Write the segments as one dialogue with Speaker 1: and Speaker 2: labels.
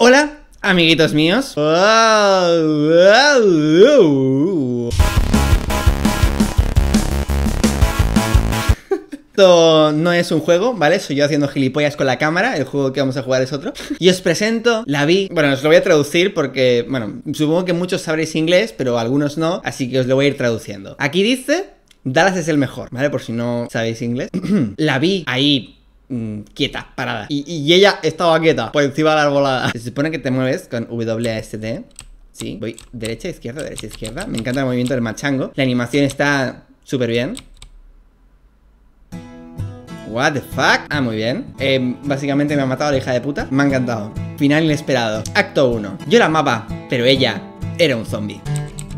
Speaker 1: Hola, amiguitos míos. Esto no es un juego, ¿vale? Soy yo haciendo gilipollas con la cámara, el juego que vamos a jugar es otro. Y os presento la vi. Bueno, os lo voy a traducir porque, bueno, supongo que muchos sabréis inglés, pero algunos no, así que os lo voy a ir traduciendo. Aquí dice, Dallas es el mejor, ¿vale? Por si no sabéis inglés. la vi ahí mm, quieta, parada. Y, ella estaba quieta, por encima de la arbolada. Se supone que te mueves con WASD. Sí, voy derecha, izquierda, derecha, izquierda. Me encanta el movimiento del machango. La animación está súper bien. What the fuck? Ah, muy bien. Eh, básicamente me ha matado la hija de puta. Me ha encantado. Final inesperado. Acto 1. Yo la amaba, pero ella era un zombie.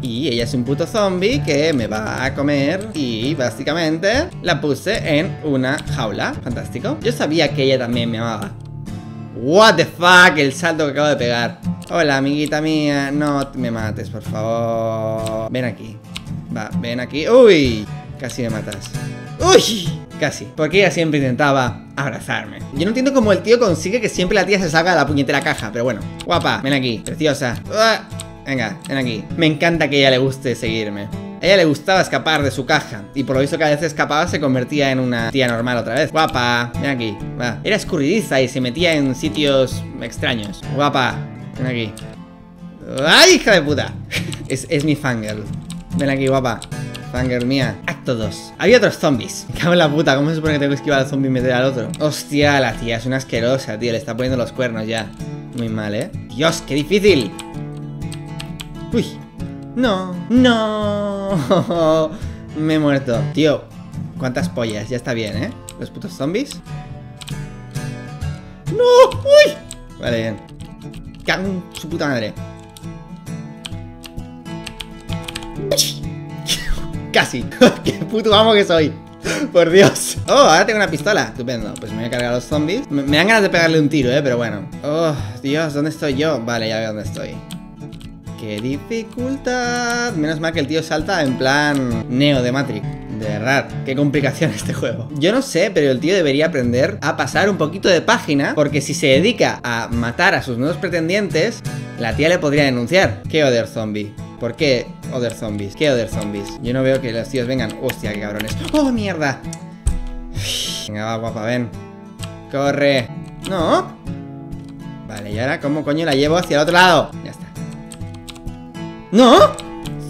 Speaker 1: Y ella es un puto zombie que me va a comer y básicamente la puse en una jaula. Fantástico. Yo sabía que ella también me amaba. What the fuck, el salto que acabo de pegar. Hola, amiguita mía, no me mates, por favor. Ven aquí. Va, ven aquí. Uy, casi me matas. Uy, casi. Porque ella siempre intentaba abrazarme. Yo no entiendo cómo el tío consigue que siempre la tía se salga de la puñetera caja, pero bueno. Guapa, ven aquí, preciosa. Venga, ven aquí. Me encanta que ella le guste seguirme. A ella le gustaba escapar de su caja Y por lo visto cada vez que escapaba se convertía en una tía normal otra vez. Guapa, ven aquí, va. Era escurridiza y se metía en sitios extraños. Guapa, ven aquí. ¡Ay, hija de puta! es, es mi fangirl. Ven aquí, guapa. Fangirl mía. Acto 2 Había otros zombies. Me cago en la puta ¿Cómo se supone que tengo que esquivar al zombie y meter al otro? Hostia, la tía es una asquerosa, tío. Le está poniendo los cuernos ya. Muy mal, ¿eh? Dios, qué difícil Uy. No. No. Me he muerto. Tío, ¿cuántas pollas? Ya está bien, ¿eh? Los putos zombies. ¡No! ¡Uy! Vale, bien. Cago su puta madre. Casi. ¡Qué puto amo que soy! Por Dios. Oh, ahora tengo una pistola. Estupendo. Pues me voy a cargar a los zombies. Me, me dan ganas de pegarle un tiro, eh, pero bueno. Oh, Dios, ¿dónde estoy yo? Vale, ya veo dónde estoy. ¡Qué dificultad! Menos mal que el tío salta en plan Neo de Matrix. De verdad, qué complicación este juego. Yo no sé, pero el tío debería aprender a pasar un poquito de página, porque si se dedica a matar a sus nuevos pretendientes, la tía le podría denunciar. ¿Qué other zombie? ¿Por qué other zombies? ¿Qué other zombies? Yo no veo que los tíos vengan. ¡Hostia, qué cabrones! ¡Oh, mierda! Venga, va, guapa, ven. ¡Corre! ¿No? Vale, y ahora, ¿cómo coño la llevo hacia el otro lado? Ya está. ¡No!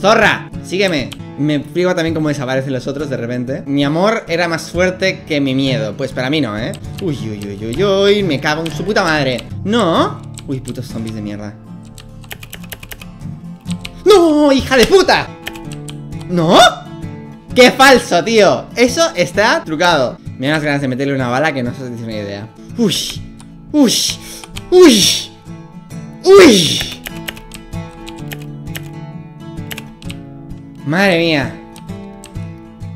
Speaker 1: ¡Zorra! Sígueme me frigo también como desaparecen los otros de repente Mi amor era más fuerte que mi miedo Pues para mí no, ¿eh? Uy, uy, uy, uy, uy Me cago en su puta madre ¿No? Uy, putos zombies de mierda ¡No! ¡Hija de puta! ¿No? ¡Qué falso, tío! Eso está trucado Me da unas ganas de meterle una bala que no sé si una idea Uy Uy Uy Uy Madre mía.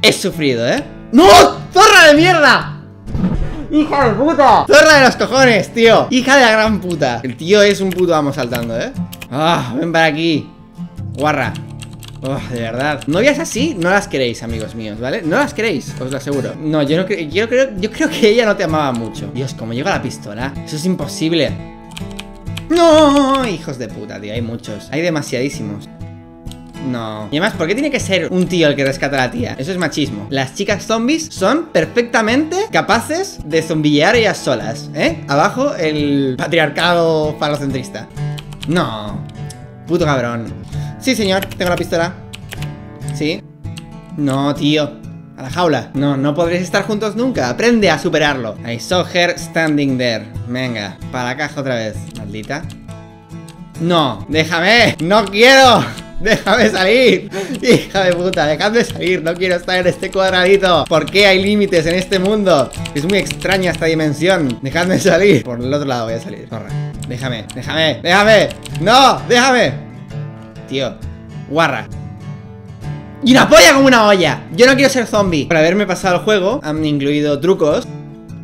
Speaker 1: He sufrido, ¿eh? ¡No! ¡Zorra de mierda! ¡Hija de puta! ¡Zorra de los cojones, tío! ¡Hija de la gran puta! El tío es un puto amo saltando, ¿eh? ¡Ah! ven para aquí. Guarra. Oh, de verdad. Novias así no las queréis, amigos míos, ¿vale? No las queréis, os lo aseguro. No, yo no creo. Yo creo, yo creo que ella no te amaba mucho. Dios, como llega la pistola. Eso es imposible. ¡No! Hijos de puta, tío. Hay muchos. Hay demasiadísimos. No. Y además, ¿por qué tiene que ser un tío el que rescata a la tía? Eso es machismo. Las chicas zombies son perfectamente capaces de zombillear ellas solas, ¿eh? Abajo el patriarcado falocentrista. No. Puto cabrón. Sí, señor, tengo la pistola. ¿Sí? No, tío. A la jaula. No, no podréis estar juntos nunca. Aprende a superarlo. I saw her standing there. Venga, para la caja otra vez. Maldita. No, déjame. No quiero. ¡Déjame salir! ¡Hija de puta! ¡Dejadme salir! No quiero estar en este cuadradito. ¿Por qué hay límites en este mundo? Es muy extraña esta dimensión. ¡Dejadme salir! Por el otro lado voy a salir. Corre. Déjame, déjame, déjame. ¡No! ¡Déjame! Tío. Guarra. ¡Y una polla como una olla! Yo no quiero ser zombie. Por haberme pasado el juego, han incluido trucos.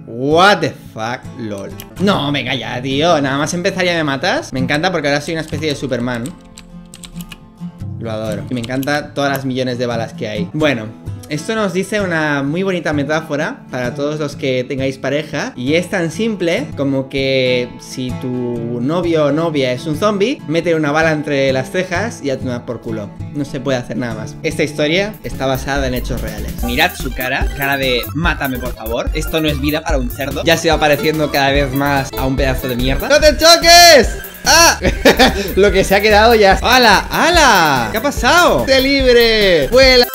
Speaker 1: What the fuck, lol. No, venga ya, tío. Nada más empezaría me matas. Me encanta porque ahora soy una especie de Superman. Lo adoro. Y me encanta todas las millones de balas que hay. Bueno, Esto nos dice una muy bonita metáfora para todos los que tengáis pareja y es tan simple como que si tu novio o novia es un zombie, mete una bala entre las cejas y a por culo. No se puede hacer nada más. Esta historia está basada en hechos reales.
Speaker 2: Mirad su cara, cara de mátame por favor. Esto no es vida para un cerdo.
Speaker 1: Ya se va pareciendo cada vez más a un pedazo de mierda. ¡No te choques! ¡Ah! Lo que se ha quedado ya. ¡Hala! ¡Hala! ¿Qué ha pasado? ¡Te libre! ¡Vuela!